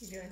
You